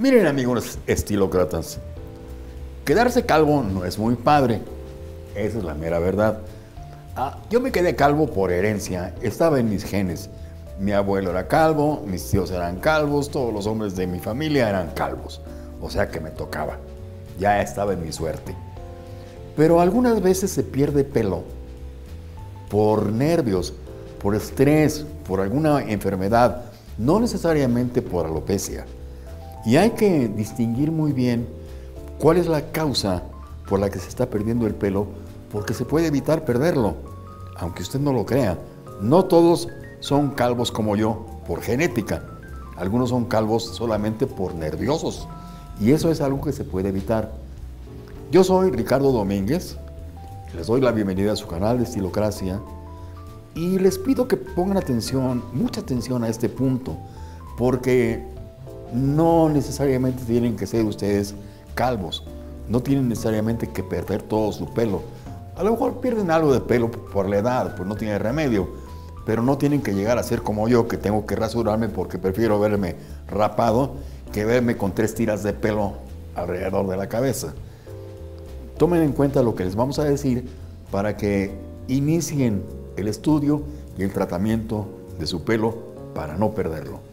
Miren amigos estilócratas, quedarse calvo no es muy padre, esa es la mera verdad. Ah, yo me quedé calvo por herencia, estaba en mis genes. Mi abuelo era calvo, mis tíos eran calvos, todos los hombres de mi familia eran calvos, o sea que me tocaba, ya estaba en mi suerte. Pero algunas veces se pierde pelo por nervios, por estrés, por alguna enfermedad, no necesariamente por alopecia. Y hay que distinguir muy bien cuál es la causa por la que se está perdiendo el pelo, porque se puede evitar perderlo, aunque usted no lo crea. No todos son calvos como yo por genética, algunos son calvos solamente por nerviosos, y eso es algo que se puede evitar. Yo soy Ricardo Domínguez, les doy la bienvenida a su canal de Estilocracia y les pido que pongan atención, mucha atención a este punto, porque no necesariamente tienen que ser ustedes calvos, no tienen necesariamente que perder todo su pelo. A lo mejor pierden algo de pelo por la edad, pues no tiene remedio, pero no tienen que llegar a ser como yo, que tengo que rasurarme porque prefiero verme rapado que verme con tres tiras de pelo alrededor de la cabeza. Tomen en cuenta lo que les vamos a decir para que inicien el estudio y el tratamiento de su pelo para no perderlo.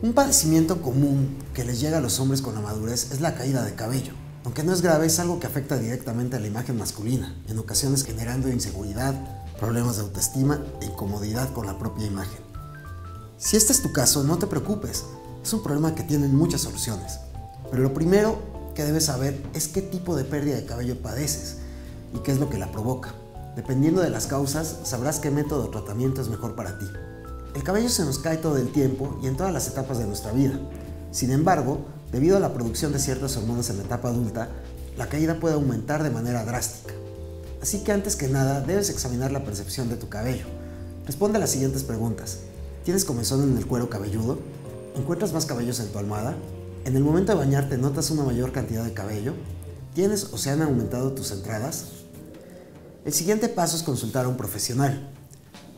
Un padecimiento común que les llega a los hombres con la madurez es la caída de cabello. Aunque no es grave, es algo que afecta directamente a la imagen masculina, en ocasiones generando inseguridad, problemas de autoestima e incomodidad con la propia imagen. Si este es tu caso, no te preocupes, es un problema que tiene muchas soluciones. Pero lo primero que debes saber es qué tipo de pérdida de cabello padeces y qué es lo que la provoca. Dependiendo de las causas, sabrás qué método de tratamiento es mejor para ti. El cabello se nos cae todo el tiempo y en todas las etapas de nuestra vida. Sin embargo, debido a la producción de ciertas hormonas en la etapa adulta, la caída puede aumentar de manera drástica. Así que antes que nada, debes examinar la percepción de tu cabello. Responde a las siguientes preguntas. ¿Tienes comezón en el cuero cabelludo? ¿Encuentras más cabellos en tu almohada? ¿En el momento de bañarte notas una mayor cantidad de cabello? ¿Tienes o se han aumentado tus entradas? El siguiente paso es consultar a un profesional.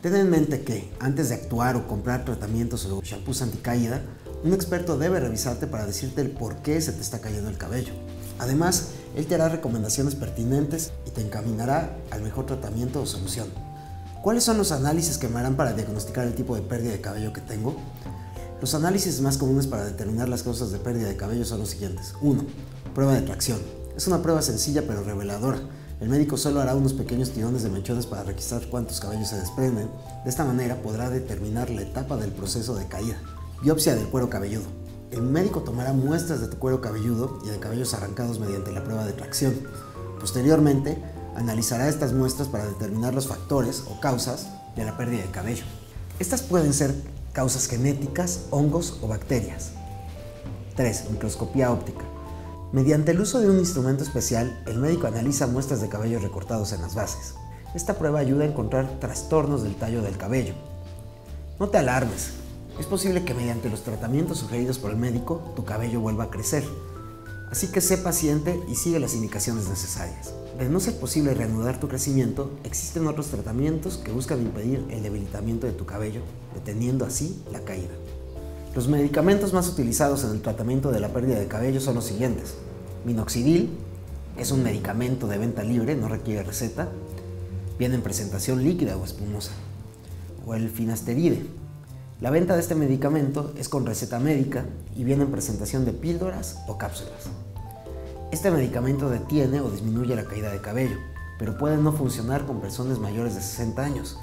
Ten en mente que, antes de actuar o comprar tratamientos o shampoos anticaída, un experto debe revisarte para decirte el por qué se te está cayendo el cabello. Además, él te hará recomendaciones pertinentes y te encaminará al mejor tratamiento o solución. ¿Cuáles son los análisis que me harán para diagnosticar el tipo de pérdida de cabello que tengo? Los análisis más comunes para determinar las causas de pérdida de cabello son los siguientes. 1. Prueba de tracción. Es una prueba sencilla pero reveladora. El médico solo hará unos pequeños tirones de mechones para registrar cuántos cabellos se desprenden. De esta manera podrá determinar la etapa del proceso de caída. Biopsia del cuero cabelludo. El médico tomará muestras de tu cuero cabelludo y de cabellos arrancados mediante la prueba de tracción. Posteriormente, analizará estas muestras para determinar los factores o causas de la pérdida de cabello. Estas pueden ser causas genéticas, hongos o bacterias. 3. Microscopía óptica. Mediante el uso de un instrumento especial, el médico analiza muestras de cabello recortados en las bases. Esta prueba ayuda a encontrar trastornos del tallo del cabello. No te alarmes, es posible que mediante los tratamientos sugeridos por el médico tu cabello vuelva a crecer. Así que sé paciente y sigue las indicaciones necesarias. De no ser posible reanudar tu crecimiento, existen otros tratamientos que buscan impedir el debilitamiento de tu cabello, deteniendo así la caída. Los medicamentos más utilizados en el tratamiento de la pérdida de cabello son los siguientes. Minoxidil, es un medicamento de venta libre, no requiere receta, viene en presentación líquida o espumosa. O el finasteride. La venta de este medicamento es con receta médica y viene en presentación de píldoras o cápsulas. Este medicamento detiene o disminuye la caída de cabello, pero puede no funcionar con personas mayores de 60 años.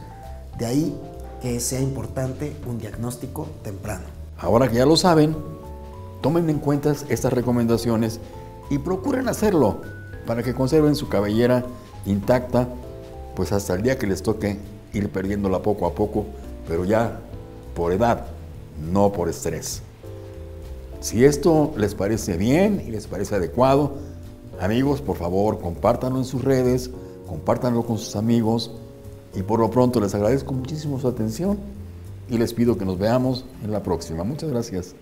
De ahí que sea importante un diagnóstico temprano. Ahora que ya lo saben, tomen en cuenta estas recomendaciones y procuren hacerlo para que conserven su cabellera intacta, pues hasta el día que les toque ir perdiéndola poco a poco, pero ya por edad, no por estrés. Si esto les parece bien y les parece adecuado, amigos, por favor, compártanlo en sus redes, compártanlo con sus amigos y por lo pronto les agradezco muchísimo su atención y les pido que nos veamos en la próxima. Muchas gracias.